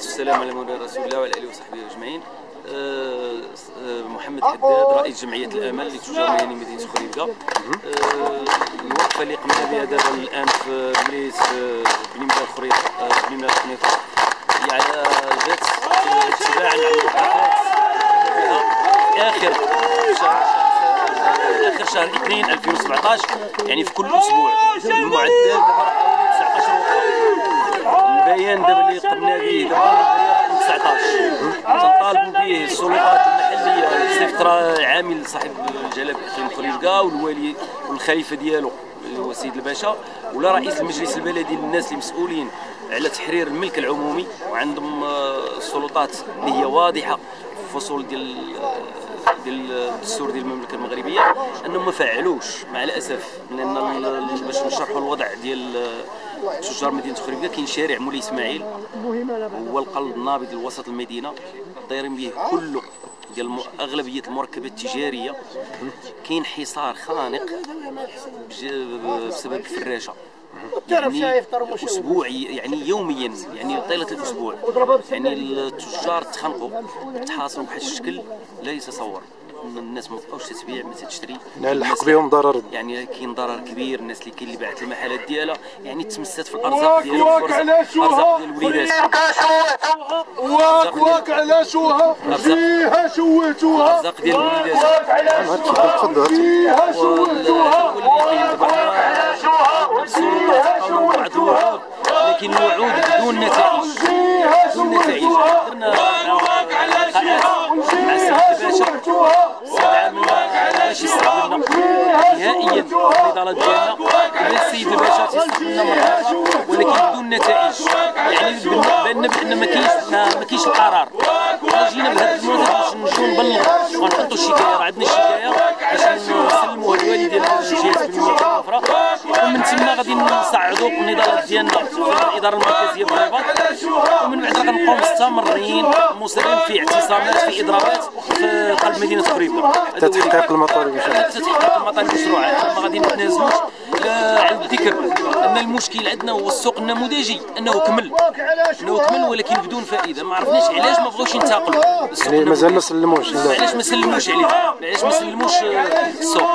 والسلام على مولانا رسول الله وعلى آله وصحبه أجمعين. آه، آه، محمد حداد رئيس جمعية الأمل لتجار مهني مدينة خريبكه الوقفه اللي قمنا بها دابا الآن في آه، بني مدار خريط آه، بني مدار خريط يعني جات تباعا على آخر شهر آخر شهر 2 2017 يعني في كل أسبوع. المعدل دابا راه حوالي 19 البيان دابا اللي قمنا به دابا 19 تنطالبوا به السلطات المحلية. راه عامل صاحب الجلاله الاقليم خليلكا والوالي والخليفة ديالو هو السيد الباشا ولا رئيس المجلس البلدي للناس اللي مسؤولين على تحرير الملك العمومي وعندهم آه، السلطات اللي هي واضحة في فصول ديال ديال الدستور ديال المملكة المغربية أنهم ما فعلوش مع الأسف لأن باش نشرحوا الوضع ديال تجار مدينة خريبكه كاين شارع مولاي إسماعيل. هو القلب النابض لوسط المدينة دايرين به كله ديال أغلبية المركبات التجارية. كاين حصار خانق بسبب الفراشه يعني اسبوعي يعني يوميا يعني طيلة الأسبوع. يعني التجار تخنقوا تحاصروا بواحد الشكل لا يتصور الناس ما بقاوش تتبيع ما تشتري نلحق بهم ضرر. يعني كاين ضرر كبير الناس اللي كاين اللي باعت المحلات ديالها يعني تمست في الأرزاق ديالهم في الأرزاق الأرزاق ديال الوليدات. واك واك على شوها. فيها شويتوها الأرزاق ديال الوليدات. تفضل تفضل. فيها شويتوها بعض الوعود لكن الوعود بدون نتائج بدون نتائج درنا لقاءات مع السيد الباشا استدعى منا باش يستقبلنا نهائيا النضالات ديالنا بلا السيد الباشا تيستقبلنا مرات ولكن بدون نتائج. يعني بان بان ما كاينش ما كاينش القرار جينا بهذا المنظر باش نمشيو ومن ثم غادي نصعدوا النضالات ديالنا في الإدارة المركزية بالرباط ومن بعد غنبقاو مستمرين مصرين في اعتصامات في اضرابات في قلب مدينة خريبكه تتحقيق المطالب إن شاء الله. تتحقق المطالب المشروعه ما غادي نتنازلوش آه، على الذكر أن المشكل عندنا هو السوق النموذجي أنه كمل. أنه كمل ولكن بدون فائدة. ما عرفناش علاش ما بغاوش ينتقلوا. يعني مازال ما. سلموش. لا علاش ما سلموش عليه؟ علاش ما سلموش آه، السوق؟